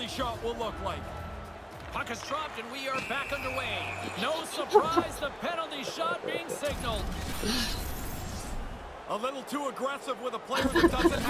penalty shot will look like. Puck is dropped and we are back underway. No surprise, the penalty shot being signaled. A little too aggressive with a player that doesn't